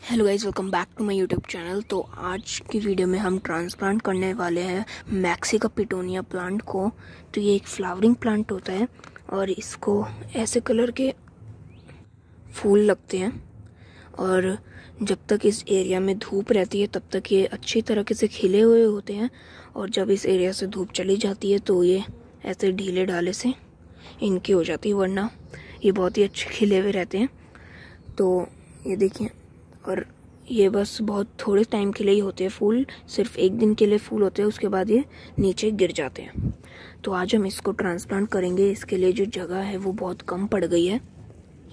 Hello guys welcome back to my YouTube channel तो आज की वीडियो में हम ट्रांसप्लांट करने वाले हैं मैक्सिका पिटोनिया प्लांट को। तो ये एक फ्लावरिंग प्लांट होता है और इसको ऐसे कलर के फूल लगते हैं। और जब तक इस एरिया में धूप रहती है, तब तक ये अच्छी तरीके से खिले हुए होते हैं। और जब इस एरिया से धूप चली जाती है तो ये ऐसे ढीले ढाले से इनकी हो जाती है, वरना ये बहुत ही अच्छे खिले हुए रहते हैं। तो ये देखिए और ये बस बहुत थोड़े टाइम के लिए ही होते हैं फूल। सिर्फ़ एक दिन के लिए फूल होते हैं, उसके बाद ये नीचे गिर जाते हैं। तो आज हम इसको ट्रांसप्लांट करेंगे। इसके लिए जो जगह है, वो बहुत कम पड़ गई है।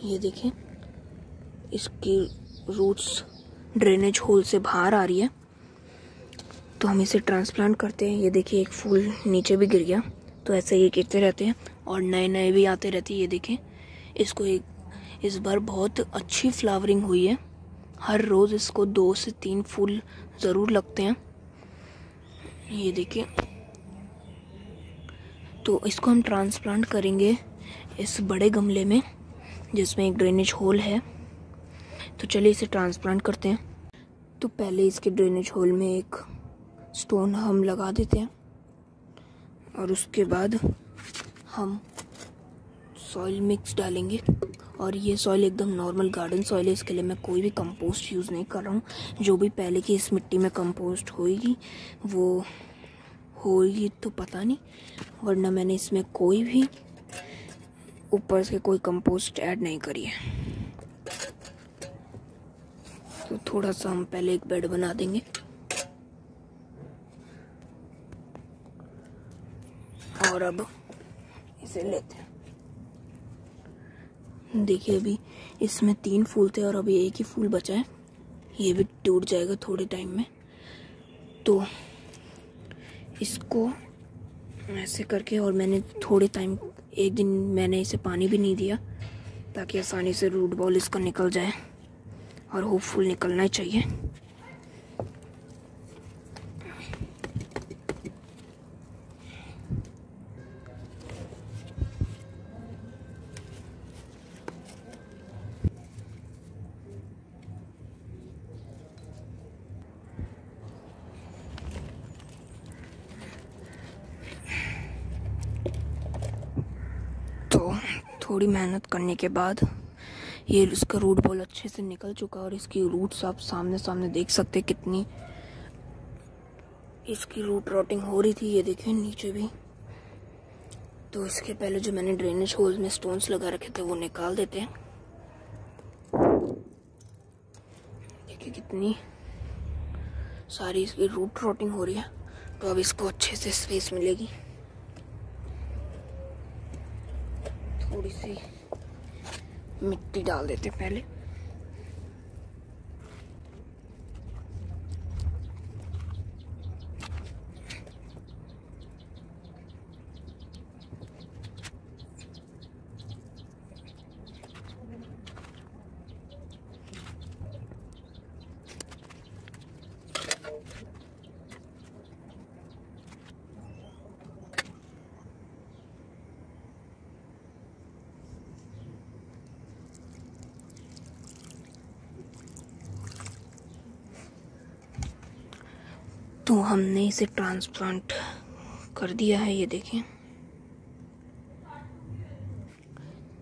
ये देखिए, इसकी रूट्स ड्रेनेज होल से बाहर आ रही है। तो हम इसे ट्रांसप्लांट करते हैं। ये देखिए, एक फूल नीचे भी गिर गया। तो ऐसे ये गिरते रहते हैं और नए नए भी आते रहते हैं। ये देखें इसको एक, इस बार बहुत अच्छी फ्लावरिंग हुई है। हर रोज़ इसको दो से तीन फूल ज़रूर लगते हैं। ये देखिए। तो इसको हम ट्रांसप्लांट करेंगे इस बड़े गमले में, जिसमें एक ड्रेनेज होल है। तो चलिए इसे ट्रांसप्लांट करते हैं। तो पहले इसके ड्रेनेज होल में एक स्टोन हम लगा देते हैं। और उसके बाद हम सॉइल मिक्स डालेंगे। और ये सॉइल एकदम नॉर्मल गार्डन सॉइल है, इसके लिए मैं कोई भी कंपोस्ट यूज़ नहीं कर रहा हूँ। जो भी पहले की इस मिट्टी में कंपोस्ट होएगी, वो होगी तो पता नहीं, वरना मैंने इसमें कोई भी ऊपर से कोई कंपोस्ट ऐड नहीं करी है। तो थोड़ा सा हम पहले एक बेड बना देंगे। और अब इसे लेते हैं। देखिए अभी इसमें तीन फूल थे और अभी एक ही फूल बचा है। ये भी टूट जाएगा थोड़े टाइम में। तो इसको ऐसे करके और मैंने थोड़े टाइम, एक दिन मैंने इसे पानी भी नहीं दिया ताकि आसानी से रूट बॉल इसका निकल जाए और होपफुल निकलना ही चाहिए। थोड़ी मेहनत करने के बाद ये इसका रूट बॉल अच्छे से निकल चुका है और इसकी रूट्स आप सामने सामने देख सकते कितनी इसकी रूट रॉटिंग हो रही थी, ये देखिए नीचे भी। तो इसके पहले जो मैंने ड्रेनेज होल में स्टोन्स लगा रखे थे, वो निकाल देते हैं। देखिए कितनी सारी इसकी रूट रॉटिंग हो रही है। तो अब इसको अच्छे से स्पेस मिलेगी। थोड़ी सी मिट्टी डाल देते पहले। तो हमने इसे ट्रांसप्लांट कर दिया है, ये देखें।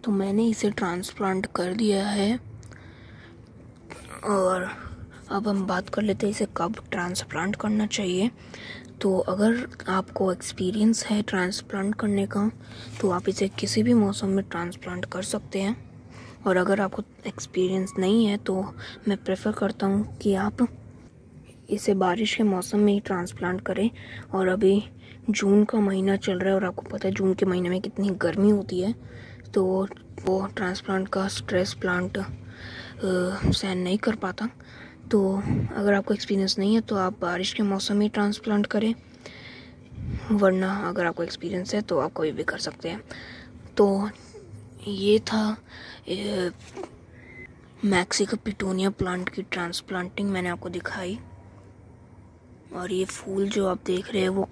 तो मैंने इसे ट्रांसप्लांट कर दिया है। और अब हम बात कर लेते हैं इसे कब ट्रांसप्लांट करना चाहिए। तो अगर आपको एक्सपीरियंस है ट्रांसप्लांट करने का तो आप इसे किसी भी मौसम में ट्रांसप्लांट कर सकते हैं। और अगर आपको एक्सपीरियंस नहीं है तो मैं प्रेफर करता हूँ कि आप इसे बारिश के मौसम में ही ट्रांसप्लांट करें। और अभी जून का महीना चल रहा है और आपको पता है जून के महीने में कितनी गर्मी होती है तो वो ट्रांसप्लांट का स्ट्रेस प्लांट सहन नहीं कर पाता। तो अगर आपको एक्सपीरियंस नहीं है तो आप बारिश के मौसम में ट्रांसप्लांट करें, वरना अगर आपको एक्सपीरियंस है तो आप कोई भी कर सकते हैं। तो ये था मैक्सिका पिटोनिया प्लांट की ट्रांसप्लांटिंग मैंने आपको दिखाई। और ये फूल जो आप देख रहे हैं वो,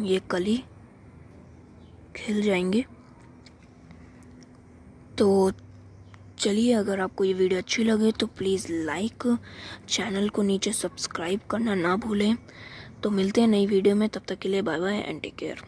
ये कली खिल जाएँगे। तो चलिए, अगर आपको ये वीडियो अच्छी लगे तो प्लीज़ लाइक, चैनल को नीचे सब्सक्राइब करना ना भूलें। तो मिलते हैं नई वीडियो में, तब तक के लिए bye bye and take care.